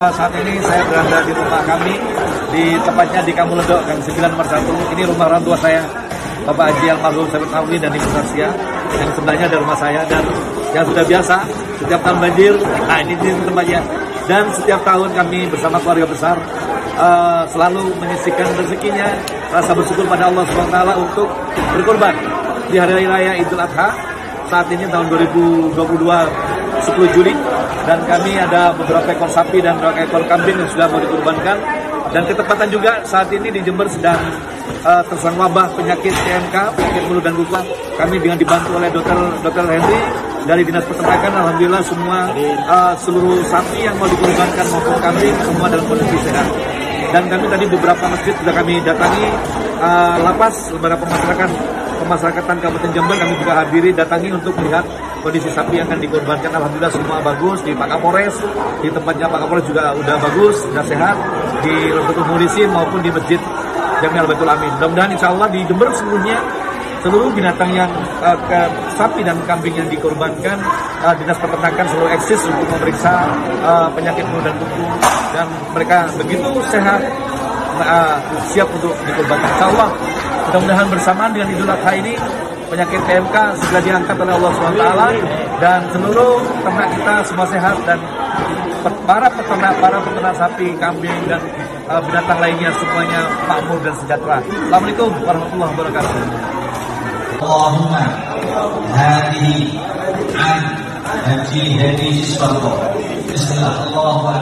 Saat ini saya berada di rumah kami, di tepatnya di Kampung Ledok, Gang 9 nomor 1. Ini rumah orang tua saya, Bapak Haji Almarhum Sabit Nawi dan Ibu Sarsia. Yang sebelahnya ada rumah saya dan yang sudah biasa, setiap tahun banjir, nah ini, ini tempatnya. Dan setiap tahun kami bersama keluarga besar uh, selalu menyisikan rezekinya, rasa bersyukur pada Allah SWT untuk berkorban di hari raya Idul Adha saat ini tahun 2022 10 Juli dan kami ada beberapa ekor sapi dan beberapa ekor kambing yang sudah mau dikurbankan. Dan ketepatan juga saat ini di Jember sedang uh, terserang wabah penyakit TMK penyakit mulut dan kuku. Kami dengan dibantu oleh dokter dokter Henry dari dinas peternakan alhamdulillah semua uh, seluruh sapi yang mau dikurbankan maupun kambing semua dalam kondisi sehat. Dan kami tadi beberapa masjid sudah kami datangi uh, lapas beberapa masyarakat pemasyarakatan Kabupaten Jember kami juga hadiri datangi untuk melihat kondisi sapi yang akan dikorbankan. Alhamdulillah semua bagus di Pak Kapolres di tempatnya Pak Kapolres juga udah bagus sudah sehat di Rokotul Mulisin maupun di Masjid Jami Al Baitul Amin. Mudah-mudahan insya Allah di Jember seluruhnya seluruh binatang yang uh, ke, sapi dan kambing yang dikorbankan uh, dinas peternakan selalu eksis untuk memeriksa uh, penyakit mulut dan kuku. Dan mereka begitu sehat uh, siap untuk dikorbankan. Insya Allah mudah-mudahan bersamaan dengan Idul Adha ini penyakit PMK segera diangkat oleh Allah SWT dan seluruh ternak kita semua sehat dan para peternak para peternak sapi, kambing dan uh, binatang lainnya semuanya makmur dan sejahtera. Assalamualaikum warahmatullahi wabarakatuh. Allahumma hadihi an haji hadi siswaku Bismillah. Allahu